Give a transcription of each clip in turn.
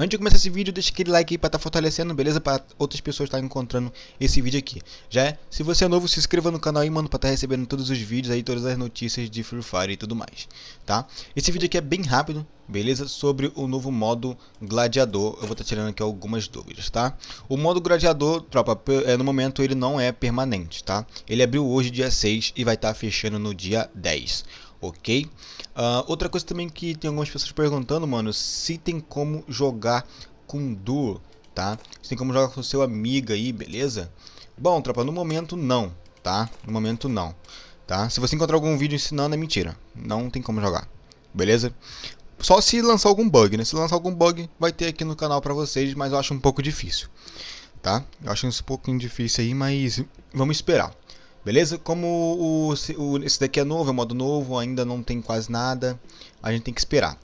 Antes de começar esse vídeo, deixa aquele like aí pra estar tá fortalecendo, beleza? Pra outras pessoas estarem encontrando esse vídeo aqui. Já é? Se você é novo, se inscreva no canal aí, mano, pra estar tá recebendo todos os vídeos aí, todas as notícias de Free Fire e tudo mais, tá? Esse vídeo aqui é bem rápido, beleza? Sobre o novo modo gladiador, eu vou estar tá tirando aqui algumas dúvidas, tá? O modo gladiador, tropa, é, no momento ele não é permanente, tá? Ele abriu hoje, dia 6, e vai estar tá fechando no dia 10 ok? Uh, outra coisa também que tem algumas pessoas perguntando, mano, se tem como jogar com duo, tá? Se tem como jogar com seu amigo aí, beleza? Bom, tropa, no momento não, tá? No momento não, tá? Se você encontrar algum vídeo ensinando, é mentira. Não tem como jogar, beleza? Só se lançar algum bug, né? Se lançar algum bug, vai ter aqui no canal pra vocês, mas eu acho um pouco difícil, tá? Eu acho um pouquinho difícil aí, mas vamos esperar. Beleza? Como o, o, esse daqui é novo, é modo novo, ainda não tem quase nada, a gente tem que esperar.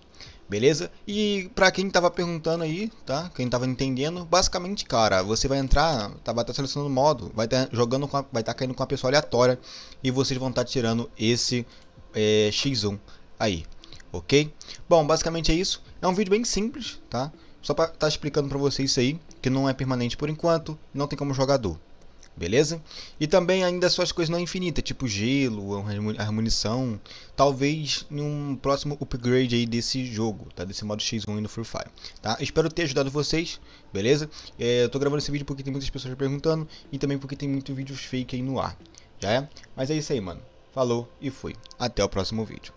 Beleza? E pra quem tava perguntando aí, tá? Quem tava entendendo, basicamente, cara, você vai entrar, tá, vai estar tá selecionando modo, vai estar tá jogando a, vai estar tá caindo com uma pessoa aleatória e vocês vão estar tá tirando esse é, X1 aí, ok? Bom, basicamente é isso. É um vídeo bem simples, tá? Só pra estar tá explicando pra vocês isso aí, que não é permanente por enquanto, não tem como jogador beleza? E também ainda suas coisas não infinitas, tipo gelo, harmonização, talvez em um próximo upgrade aí desse jogo, tá? Desse modo X1 no Free Fire, tá? Espero ter ajudado vocês, beleza? É, eu tô gravando esse vídeo porque tem muitas pessoas perguntando e também porque tem muitos vídeos fake aí no ar, já é? Mas é isso aí, mano. Falou e fui. Até o próximo vídeo.